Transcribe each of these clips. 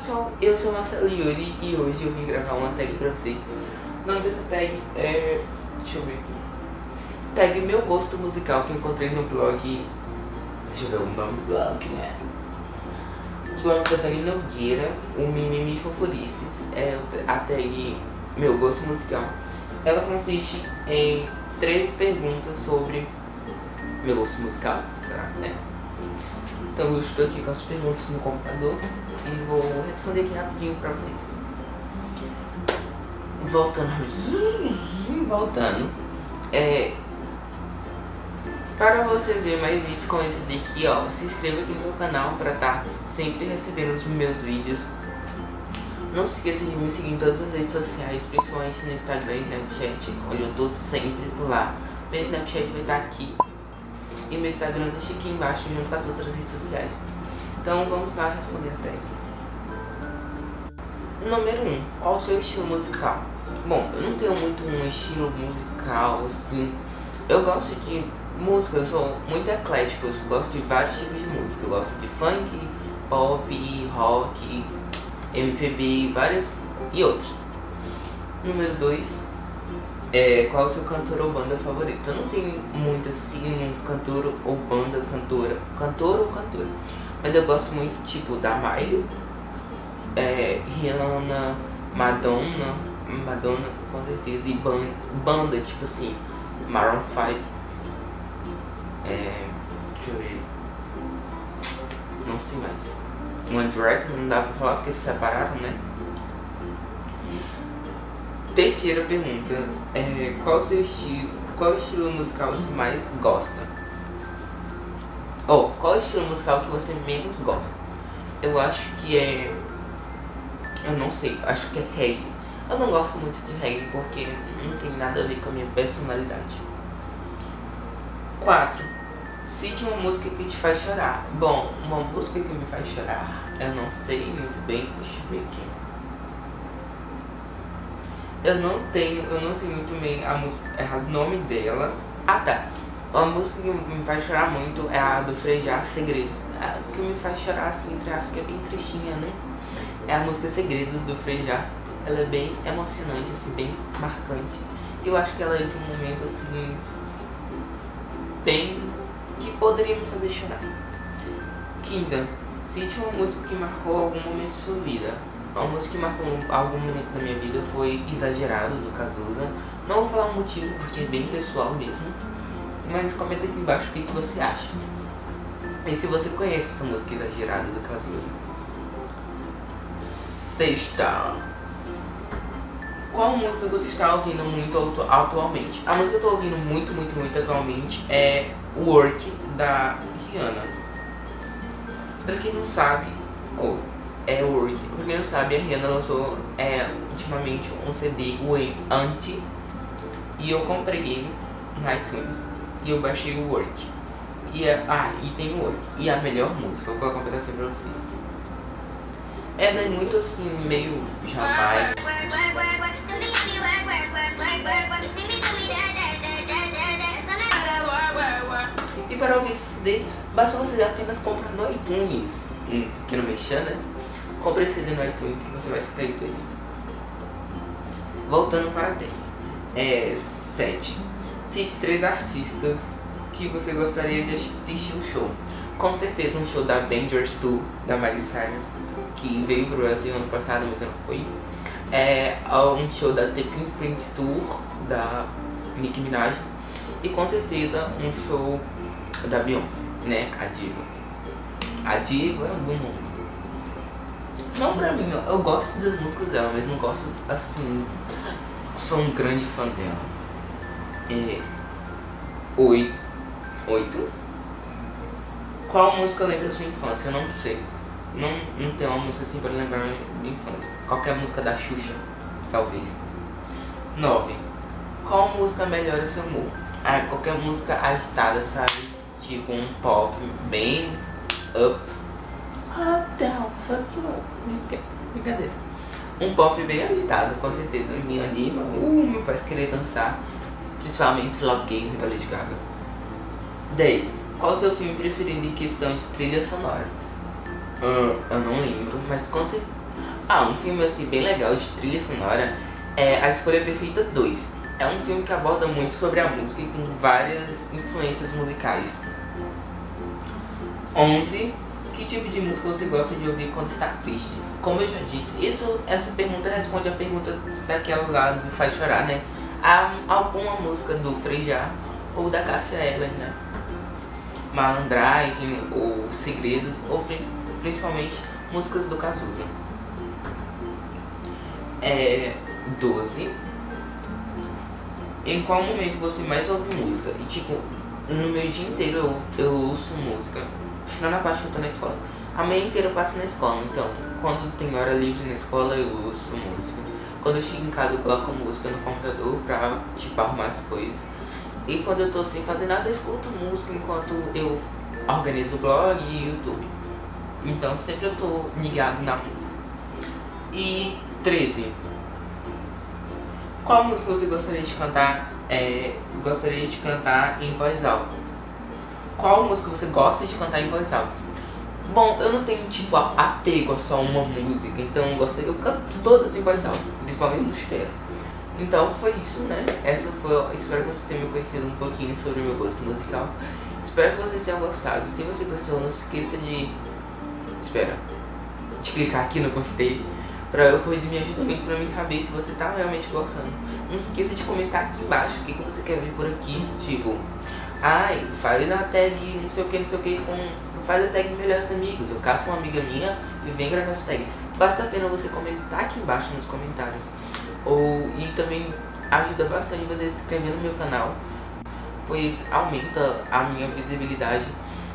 pessoal, eu sou Marcelo Yuri e hoje eu vim gravar uma tag pra vocês. O nome dessa tag é. Deixa eu ver aqui. Tag Meu Gosto Musical que encontrei no blog. Deixa eu ver o nome do blog, né? O blog da Dani Nogueira, o Mimimi Fofurices, é a tag Meu Gosto Musical. Ela consiste em 13 perguntas sobre meu gosto musical, será? É. Então eu estou aqui com as perguntas no computador e vou responder aqui rapidinho pra vocês. Voltando, voltando, é, para você ver mais vídeos como esse daqui, ó, se inscreva aqui no meu canal para estar tá sempre recebendo os meus vídeos. Não se esqueça de me seguir em todas as redes sociais, principalmente no Instagram e Snapchat, onde eu tô sempre por lá. Meu Snapchat vai estar tá aqui e meu Instagram deixa aqui embaixo junto com as outras redes sociais. Então vamos lá responder a tag. Número 1. Um, qual o seu estilo musical? Bom, eu não tenho muito um estilo musical assim. Eu gosto de música, eu sou muito eclético, eu gosto de vários tipos de música. Eu gosto de funk, pop, rock, MPB, vários e outros. Número 2 é, qual é o seu cantor ou banda favorito? Eu não tenho muito assim, um cantor ou banda, cantora, cantor ou cantora. Mas eu gosto muito, tipo, da Miley, é, Rihanna, Madonna, Madonna com certeza, e banda, banda tipo assim, Maroon 5. É, deixa eu ver. Não sei mais. One Direction não dá pra falar porque se separaram, né? Terceira pergunta, é, qual seu estilo, qual estilo musical você mais gosta? Ou oh, qual estilo musical que você menos gosta? Eu acho que é, eu não sei, acho que é reggae. Eu não gosto muito de reggae porque não tem nada a ver com a minha personalidade. 4. Cite uma música que te faz chorar. Bom, uma música que me faz chorar, eu não sei muito bem, deixa eu ver aqui. Eu não tenho, eu não sei muito bem a música, é o nome dela. Ah tá. A música que me faz chorar muito é a do Frejá Segredo. A que me faz chorar assim, entre aspas, que é bem tristinha, né? É a música Segredos do Frejá. Ela é bem emocionante, assim, bem marcante. Eu acho que ela é de um momento assim bem que poderia me fazer chorar. Quinta, cite uma música que marcou algum momento de sua vida. A música que marcou algum momento da minha vida foi Exagerado, do Cazuza. Não vou falar um motivo, porque é bem pessoal mesmo. Mas comenta aqui embaixo o que, você acha. E se você conhece essa música Exagerado, do Cazuza. Sexta. Qual música você está ouvindo muito atualmente? A música que eu estou ouvindo muito, muito, muito atualmente é Work, da Rihanna. Pra quem não sabe, ou é Work. Pra quem não sabe, a Rihanna lançou é, ultimamente um CD, o Anti, e eu comprei ele no iTunes e eu baixei o Work. E a, ah, e tem o Work. E a melhor música, eu vou colocar pra vocês. Ela é muito assim, meio jamais. E para ouvir esse CD, basta você apenas comprar no iTunes. Hum, que não mexer, né? Compre esse CD no iTunes que você vai escutar ele todo. Voltando para a. É, 7. Cite três artistas que você gostaria de assistir um show. Com certeza um show da Avengers 2, da Miley Cyrus, que veio pro Brasil ano passado, mas não foi. É um show da The Pink Prince Tour, da Nicki Minaj. E com certeza um show da Beyoncé, né? A diva. A diva do mundo. Não pra mim, eu gosto das músicas dela, mas não gosto assim. Sou um grande fã dela. É. Oi. Oito? Qual música lembra a sua infância? Eu não sei. Não, não tenho uma música assim pra lembrar minha infância. Qualquer música da Xuxa, talvez. Nove. Qual música melhora seu humor? Ah, qualquer música agitada, sabe? Tipo um pop bem up Brincadeira. Um pop bem agitado, com certeza. Me anima, uh, me faz querer dançar. Principalmente Love Game da Lady Gaga. 10. Qual o seu filme preferido em questão de trilha sonora? Eu não lembro, mas com certeza. Ah, um filme assim bem legal de trilha sonora é A Escolha Perfeita 2. É um filme que aborda muito sobre a música e tem várias influências musicais. 11. Que tipo de música você gosta de ouvir quando está triste? Como eu já disse, isso, essa pergunta responde a pergunta daquela lá do Faz Chorar, né? Há alguma música do Frejá ou da Cássia Eller, né? Malandragem ou Segredos, ou principalmente músicas do Cazuza. É. 12. Em qual momento você mais ouve música? E tipo, no meu dia inteiro eu, eu ouço música. Tirando a parte que eu tô na escola. A manhã inteira eu passo na escola, então quando tem hora livre na escola eu ouço música. Quando eu chego em casa eu coloco música no computador pra tipo arrumar as coisas. E quando eu tô sem fazer nada eu escuto música enquanto eu organizo o blog e YouTube. Então sempre eu tô ligado na música. E 13. Qual música você gostaria de cantar? É, gostaria de cantar em voz alta. Qual música você gosta de cantar em voz alta? Bom, eu não tenho tipo apego a só uma música, então eu gosto, eu canto todas em voz alta, principalmente do Espera. Então foi isso, né? Essa foi. Espero que vocês tenham me conhecido um pouquinho sobre o meu gosto musical. Espero que vocês tenham gostado. Se você gostou, não se esqueça de. Espera. De clicar aqui no gostei Pra eu, pois me ajuda muito pra mim saber se você tá realmente gostando. Não se esqueça de comentar aqui embaixo o que, que você quer ver por aqui. Tipo, ai, faz a tag não sei o que, não sei o que com. Faz a tag melhores amigos. Eu cato uma amiga minha e vem gravar essa tag. Basta a pena você comentar aqui embaixo nos comentários. Ou e também ajuda bastante você se inscrever no meu canal. Pois aumenta a minha visibilidade.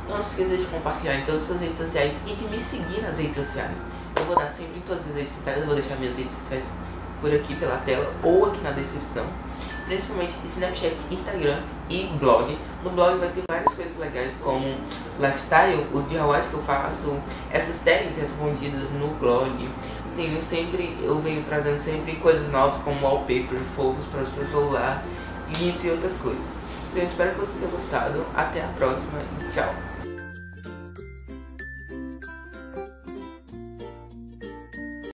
Não se esqueça de compartilhar em todas as suas redes sociais e de me seguir nas redes sociais. Eu vou dar sempre em todas as redes sociais, eu vou deixar minhas redes sociais por aqui pela tela ou aqui na descrição. Principalmente Snapchat, Instagram e blog. No blog vai ter várias coisas legais como lifestyle, os DIYs que eu faço, essas tags respondidas no blog. Tenho sempre, eu venho trazendo sempre coisas novas como wallpaper, fofos para o seu celular e entre outras coisas. Então espero que vocês tenham gostado. Até a próxima e tchau!